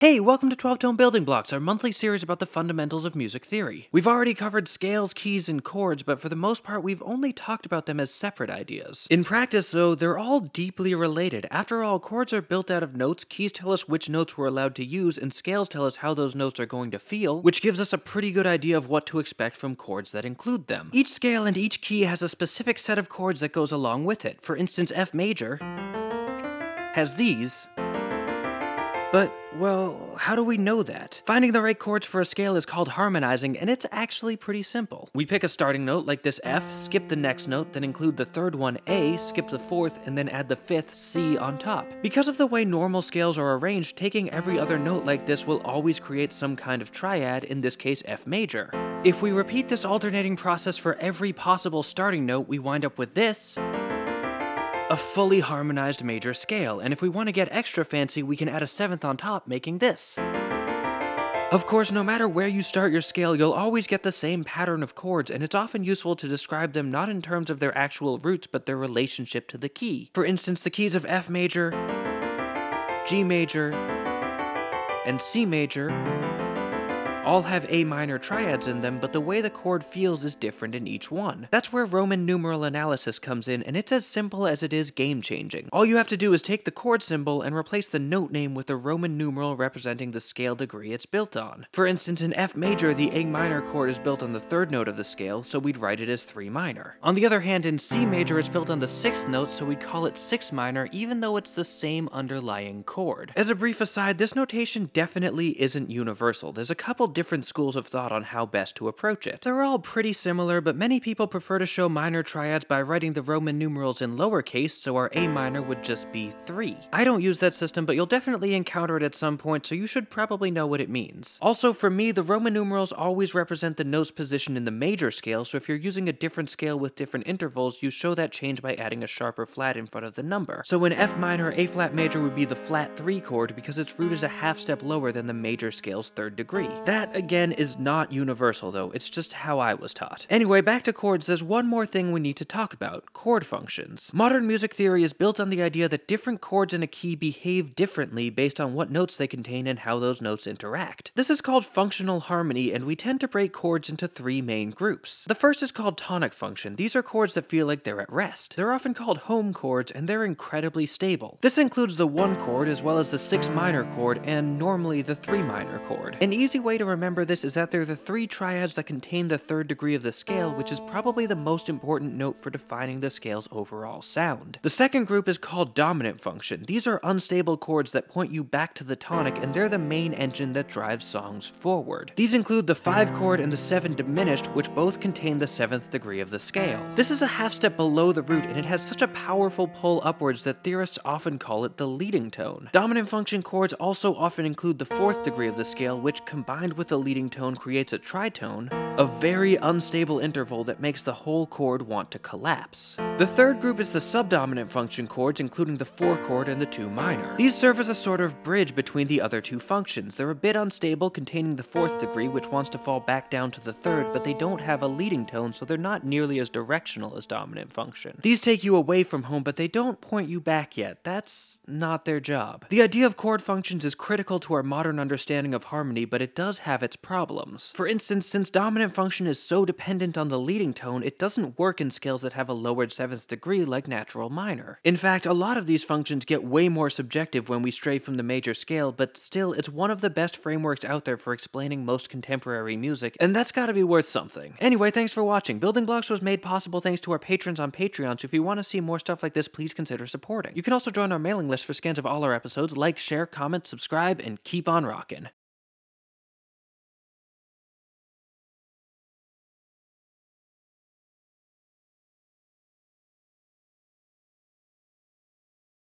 Hey, welcome to 12 Tone Building Blocks, our monthly series about the fundamentals of music theory. We've already covered scales, keys, and chords, but for the most part, we've only talked about them as separate ideas. In practice, though, they're all deeply related. After all, chords are built out of notes, keys tell us which notes we're allowed to use, and scales tell us how those notes are going to feel, which gives us a pretty good idea of what to expect from chords that include them. Each scale and each key has a specific set of chords that goes along with it. For instance, F major has these, but, well, how do we know that? Finding the right chords for a scale is called harmonizing, and it's actually pretty simple. We pick a starting note like this F, skip the next note, then include the third one A, skip the fourth, and then add the fifth C on top. Because of the way normal scales are arranged, taking every other note like this will always create some kind of triad, in this case F major. If we repeat this alternating process for every possible starting note, we wind up with this, a fully harmonized major scale, and if we want to get extra fancy, we can add a seventh on top, making this. Of course, no matter where you start your scale, you'll always get the same pattern of chords, and it's often useful to describe them not in terms of their actual roots, but their relationship to the key. For instance, the keys of F major, G major, and C major all have A minor triads in them, but the way the chord feels is different in each one. That's where Roman numeral analysis comes in, and it's as simple as it is game changing. All you have to do is take the chord symbol and replace the note name with the Roman numeral representing the scale degree it's built on. For instance, in F major, the A minor chord is built on the third note of the scale, so we'd write it as 3 minor. On the other hand, in C major, it's built on the sixth note, so we'd call it 6 minor, even though it's the same underlying chord. As a brief aside, this notation definitely isn't universal. There's a couple different schools of thought on how best to approach it. They're all pretty similar, but many people prefer to show minor triads by writing the Roman numerals in lowercase, so our A minor would just be 3. I don't use that system, but you'll definitely encounter it at some point, so you should probably know what it means. Also, for me, the Roman numerals always represent the note's position in the major scale, so if you're using a different scale with different intervals, you show that change by adding a sharper flat in front of the number. So in F minor, A flat major would be the flat 3 chord because its root is a half step lower than the major scale's third degree. That that, again, is not universal, though. It's just how I was taught. Anyway, back to chords, there's one more thing we need to talk about chord functions. Modern music theory is built on the idea that different chords in a key behave differently based on what notes they contain and how those notes interact. This is called functional harmony, and we tend to break chords into three main groups. The first is called tonic function. These are chords that feel like they're at rest. They're often called home chords, and they're incredibly stable. This includes the 1 chord as well as the 6 minor chord, and normally the 3 minor chord. An easy way to remember this is that they're the three triads that contain the third degree of the scale, which is probably the most important note for defining the scale's overall sound. The second group is called dominant function. These are unstable chords that point you back to the tonic, and they're the main engine that drives songs forward. These include the 5 chord and the 7 diminished, which both contain the 7th degree of the scale. This is a half step below the root, and it has such a powerful pull upwards that theorists often call it the leading tone. Dominant function chords also often include the 4th degree of the scale, which combined with the leading tone creates a tritone, a very unstable interval that makes the whole chord want to collapse. The third group is the subdominant function chords, including the 4 chord and the 2 minor. These serve as a sort of bridge between the other two functions. They're a bit unstable, containing the 4th degree, which wants to fall back down to the 3rd, but they don't have a leading tone, so they're not nearly as directional as dominant function. These take you away from home, but they don't point you back yet. That's not their job. The idea of chord functions is critical to our modern understanding of harmony, but it does have its problems. For instance, since dominant function is so dependent on the leading tone, it doesn't work in scales that have a lowered 7th degree like natural minor. In fact, a lot of these functions get way more subjective when we stray from the major scale, but still, it's one of the best frameworks out there for explaining most contemporary music, and that's gotta be worth something. Anyway, thanks for watching. Building Blocks was made possible thanks to our patrons on Patreon, so if you want to see more stuff like this, please consider supporting. You can also join our mailing list for scans of all our episodes, like, share, comment, subscribe, and keep on rockin'.